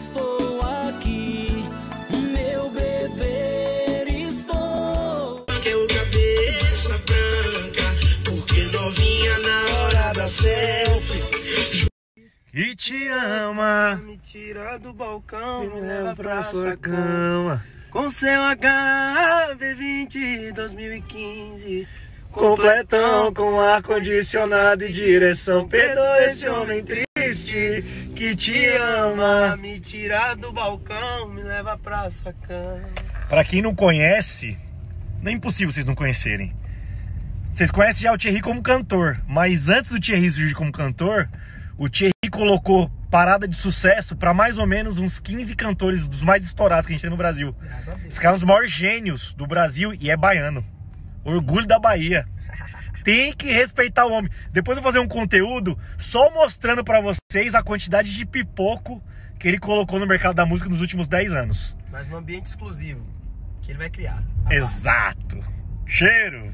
estou aqui, meu bebê, estou. Que o cabeça branca, porque novinha na hora da selfie. Que te ama, Me tira do balcão, me leva pra sua cama. Com seu HB20 2015. Completão com ar-condicionado e direção. Perdoa esse homem triste que te ama. Me tira do balcão, me leva pra sua cama. Pra quem não conhece, não é impossível vocês não conhecerem. Vocês conhecem já o Thierry como cantor, mas antes do Thierry surgir como cantor, o Thierry colocou parada de sucesso pra mais ou menos uns 15 cantores dos mais estourados que a gente tem no Brasil. Esse cara é um dos maiores gênios do Brasil e é baiano. Orgulho da Bahia. Tem que respeitar o homem. Depois eu vou fazer um conteúdo só mostrando pra vocês a quantidade de pipoco que ele colocou no mercado da música nos últimos 10 anos. Mas num ambiente exclusivo que ele vai criar. Exato. Cheiro.